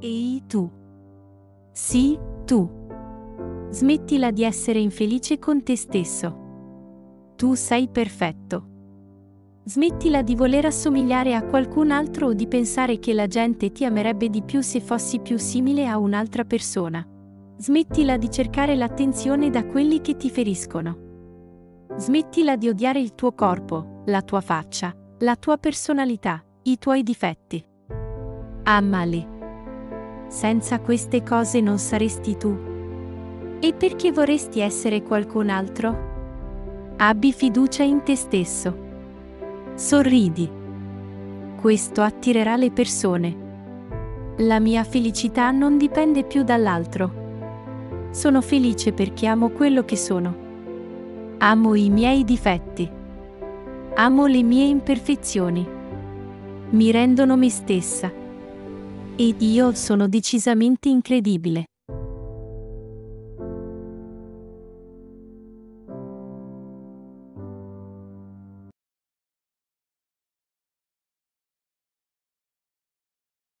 Ehi tu. Sì, tu. Smettila di essere infelice con te stesso. Tu sei perfetto. Smettila di voler assomigliare a qualcun altro o di pensare che la gente ti amerebbe di più se fossi più simile a un'altra persona. Smettila di cercare l'attenzione da quelli che ti feriscono. Smettila di odiare il tuo corpo, la tua faccia, la tua personalità, i tuoi difetti. Amali. Senza queste cose non saresti tu. E perché vorresti essere qualcun altro? Abbi fiducia in te stesso. Sorridi. Questo attirerà le persone. La mia felicità non dipende più dall'altro. Sono felice perché amo quello che sono. Amo i miei difetti. Amo le mie imperfezioni. Mi rendono me stessa. Ed io sono decisamente incredibile.